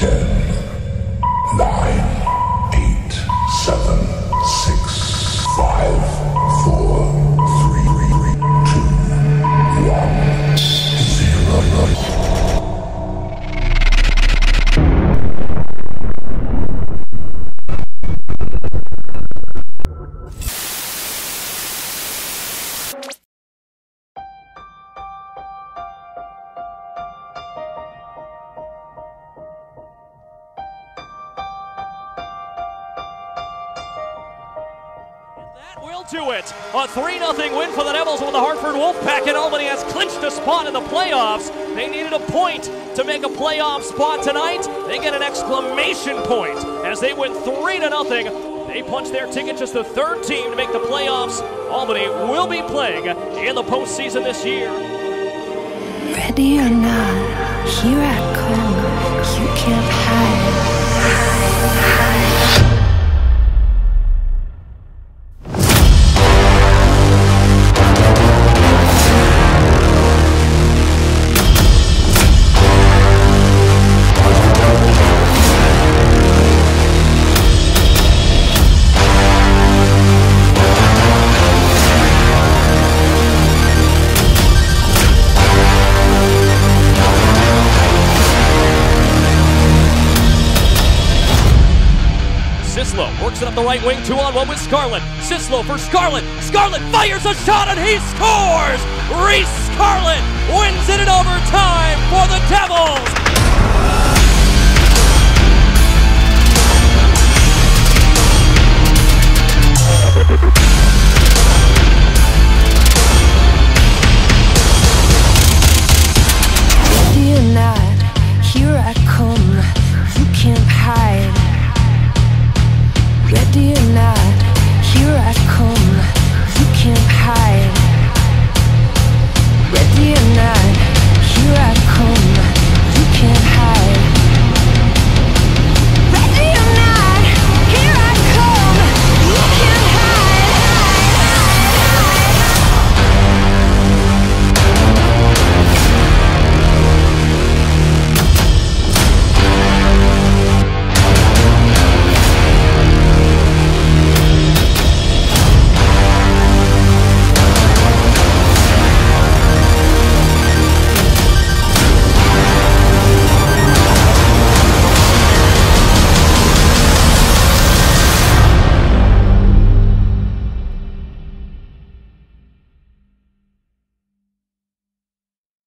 Ten, That will do it. A 3 0 win for the Devils with the Hartford Wolfpack and Albany has clinched a spot in the playoffs. They needed a point to make a playoff spot tonight. They get an exclamation point as they win 3 to nothing. They punch their ticket, just the third team to make the playoffs. Albany will be playing in the postseason this year. Ready or not, here I come. You can't hide. Sislo works it up the right wing, two on one with Scarlett. Sislo for Scarlett. Scarlett fires a shot and he scores! Reece Scarlett wins it in overtime for the Devils